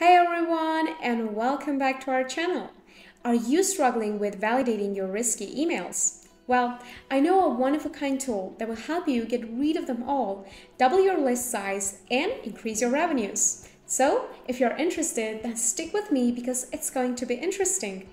Hi everyone and welcome back to our channel. Are you struggling with validating your risky emails? Well, I know a one-of-a-kind tool that will help you get rid of them all, double your list size, and increase your revenues. So, if you're interested, then stick with me because it's going to be interesting.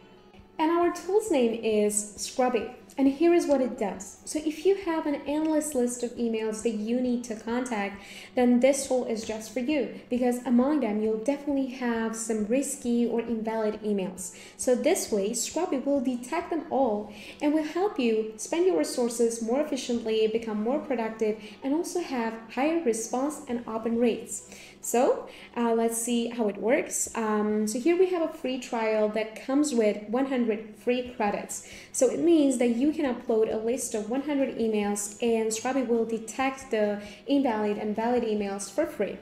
And our tool's name is Scrubby. And here is what it does. So if you have an endless list of emails that you need to contact, then this tool is just for you because among them, you'll definitely have some risky or invalid emails. So this way, Scrubby will detect them all and will help you spend your resources more efficiently, become more productive, and also have higher response and open rates. So uh, let's see how it works. Um, so here we have a free trial that comes with 100 free credits. So it means that you can upload a list of 100 emails and Scrubby will detect the invalid and valid emails for free.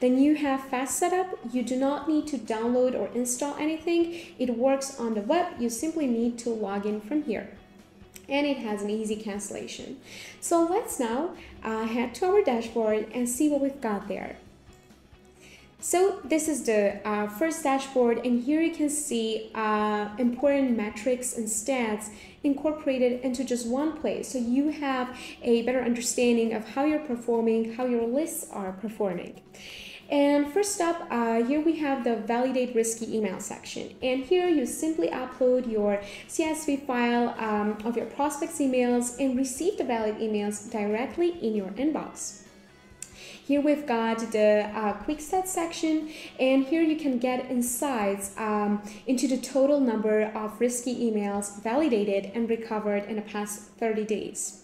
Then you have fast setup. You do not need to download or install anything. It works on the web. You simply need to log in from here and it has an easy cancellation. So let's now uh, head to our dashboard and see what we've got there. So this is the uh, first dashboard and here you can see uh, important metrics and stats incorporated into just one place. So you have a better understanding of how you're performing, how your lists are performing. And first up, uh, here we have the validate risky email section. And here you simply upload your CSV file um, of your prospects emails and receive the valid emails directly in your inbox. Here we've got the uh, quick stats section and here you can get insights um, into the total number of risky emails validated and recovered in the past 30 days.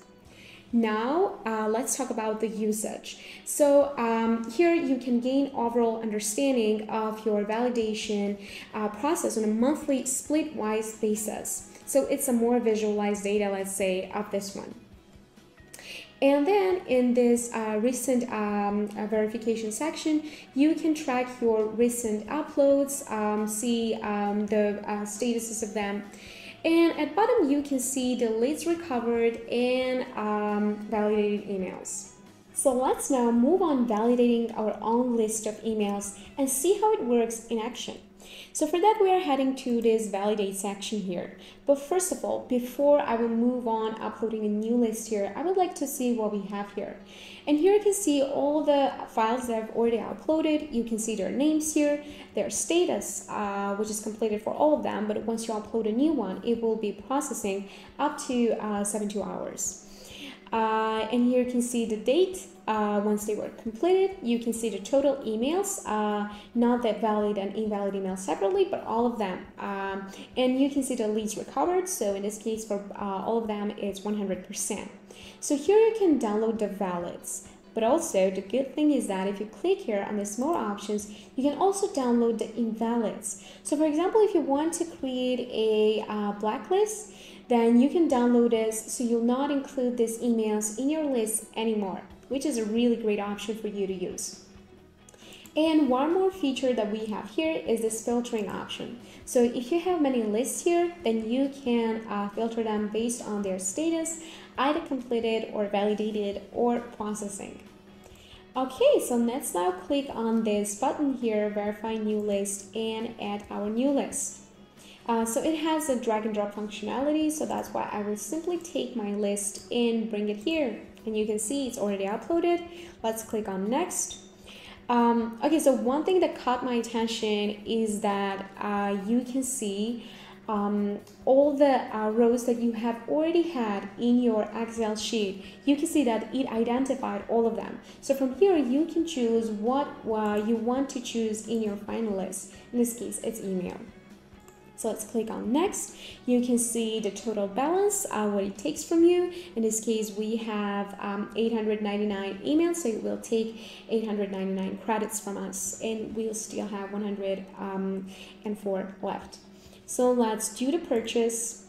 Now, uh, let's talk about the usage. So um, here you can gain overall understanding of your validation uh, process on a monthly split-wise basis. So it's a more visualized data, let's say, of this one. And then in this uh, recent um, uh, verification section, you can track your recent uploads, um, see um, the uh, statuses of them. And at bottom, you can see the leads recovered and um, validated emails. So let's now move on validating our own list of emails and see how it works in action. So for that, we are heading to this validate section here. But first of all, before I will move on uploading a new list here, I would like to see what we have here. And here you can see all the files that I've already uploaded. You can see their names here, their status, uh, which is completed for all of them. But once you upload a new one, it will be processing up to uh, 72 hours. Uh, and here you can see the date uh, once they were completed. You can see the total emails, uh, not the valid and invalid emails separately, but all of them. Um, and you can see the leads recovered. So in this case, for uh, all of them, it's 100%. So here you can download the valids. But also, the good thing is that if you click here on the more options, you can also download the invalids. So for example, if you want to create a uh, blacklist, then you can download this so you'll not include these emails in your list anymore, which is a really great option for you to use. And one more feature that we have here is this filtering option. So if you have many lists here, then you can uh, filter them based on their status, either completed or validated or processing. Okay, so let's now click on this button here, verify new list and add our new list. Uh, so it has a drag and drop functionality, so that's why I will simply take my list and bring it here. And you can see it's already uploaded. Let's click on next. Um, okay, so one thing that caught my attention is that uh, you can see um, all the uh, rows that you have already had in your Excel sheet. You can see that it identified all of them. So from here, you can choose what uh, you want to choose in your final list. In this case, it's email. So let's click on next. You can see the total balance, uh, what it takes from you. In this case, we have um, 899 emails, so it will take 899 credits from us, and we'll still have 104 um, left. So let's do the purchase.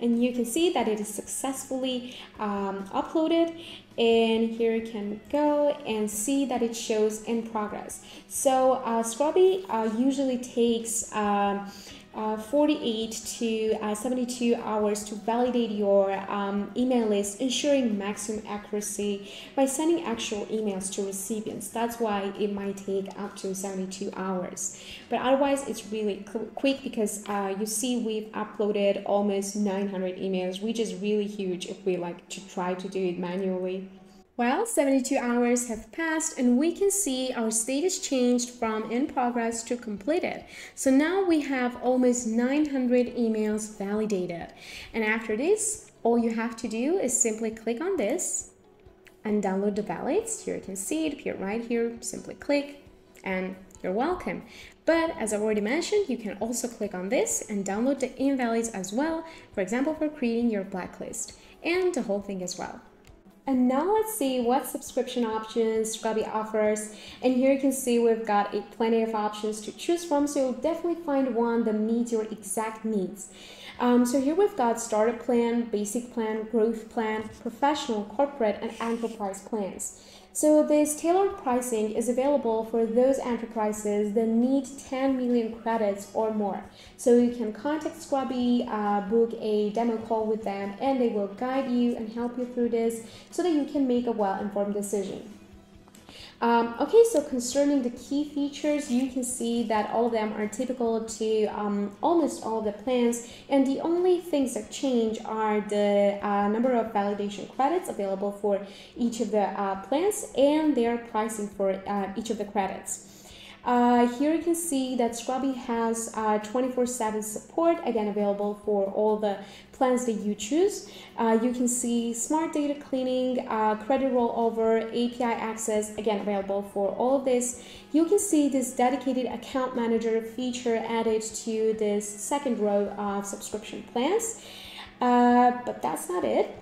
And you can see that it is successfully um, uploaded. And here you can go and see that it shows in progress. So uh, Scrubby uh, usually takes um, uh, 48 to uh, 72 hours to validate your um, email list, ensuring maximum accuracy by sending actual emails to recipients. That's why it might take up to 72 hours. But otherwise, it's really quick because uh, you see we've uploaded almost 900 emails, which is really huge if we like to try to do it manually. Well, 72 hours have passed and we can see our status changed from in progress to completed. So now we have almost 900 emails validated. And after this, all you have to do is simply click on this and download the valids. Here you can see it appear right here. Simply click and you're welcome. But as I already mentioned, you can also click on this and download the invalids as well, for example, for creating your blacklist and the whole thing as well. And now let's see what subscription options Scrubby offers. And here you can see we've got a plenty of options to choose from, so you'll definitely find one that meets your exact needs. Um, so here we've got starter plan, basic plan, growth plan, professional, corporate, and enterprise plans. So this tailored pricing is available for those enterprises that need 10 million credits or more. So you can contact Scrubby, uh, book a demo call with them, and they will guide you and help you through this so that you can make a well-informed decision. Um, okay, so concerning the key features, you can see that all of them are typical to um, almost all of the plans, and the only things that change are the uh, number of validation credits available for each of the uh, plans and their pricing for uh, each of the credits. Uh, here you can see that Scrubby has 24-7 uh, support, again available for all the plans that you choose. Uh, you can see smart data cleaning, uh, credit rollover, API access, again available for all of this. You can see this dedicated account manager feature added to this second row of subscription plans. Uh, but that's not it.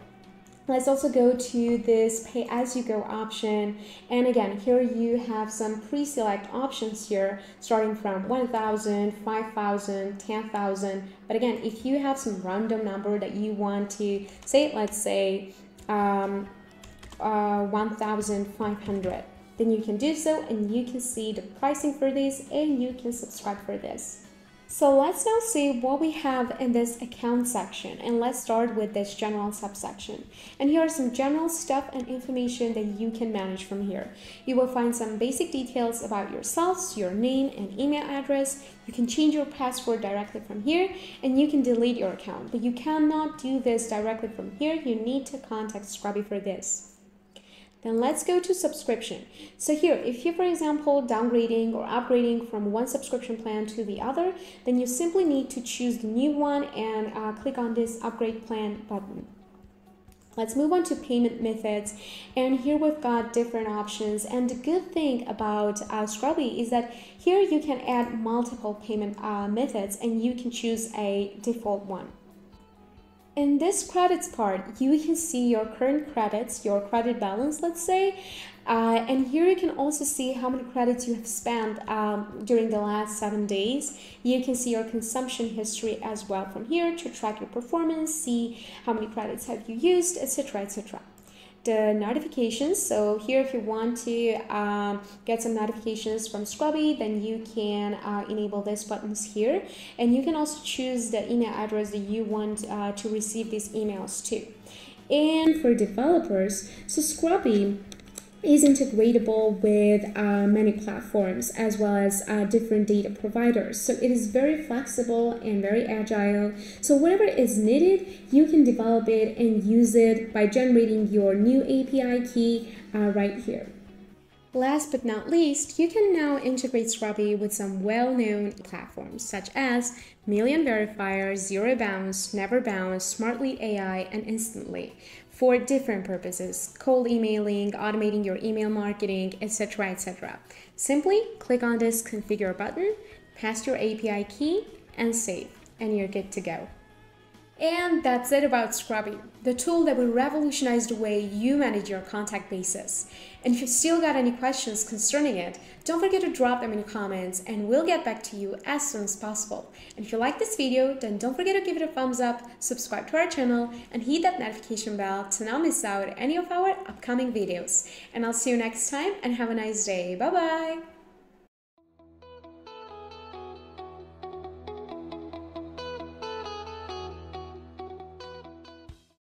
Let's also go to this pay as you go option. And again, here you have some pre-select options here, starting from 1,000, 5,000, 10,000. But again, if you have some random number that you want to say, let's say um, uh, 1,500, then you can do so and you can see the pricing for this and you can subscribe for this. So let's now see what we have in this account section and let's start with this general subsection. And here are some general stuff and information that you can manage from here. You will find some basic details about yourselves, your name and email address. You can change your password directly from here and you can delete your account, but you cannot do this directly from here. You need to contact Scrubby for this. Then let's go to subscription. So here, if you, for example, downgrading or upgrading from one subscription plan to the other, then you simply need to choose the new one and uh, click on this upgrade plan button. Let's move on to payment methods. And here we've got different options. And the good thing about uh, Scrubby is that here you can add multiple payment uh, methods and you can choose a default one. In this credits part, you can see your current credits, your credit balance, let's say, uh, and here you can also see how many credits you have spent um, during the last seven days. You can see your consumption history as well from here to track your performance, see how many credits have you used, etc, etc notifications. So here, if you want to um, get some notifications from Scrubby, then you can uh, enable these buttons here. And you can also choose the email address that you want uh, to receive these emails to. And for developers, so Scrubby is integratable with uh, many platforms as well as uh, different data providers. So it is very flexible and very agile. So whatever is needed, you can develop it and use it by generating your new API key uh, right here. Last but not least, you can now integrate Scrubby with some well-known platforms such as Million Verifier, Zero Bounce, Never Bounce, Smartly AI, and Instantly for different purposes, cold emailing, automating your email marketing, etc, etc. Simply click on this configure button, paste your API key, and save, and you're good to go. And that's it about Scrubby, the tool that will revolutionize the way you manage your contact bases. And if you've still got any questions concerning it, don't forget to drop them in the comments and we'll get back to you as soon as possible. And if you like this video, then don't forget to give it a thumbs up, subscribe to our channel, and hit that notification bell to not miss out any of our upcoming videos. And I'll see you next time and have a nice day. Bye bye!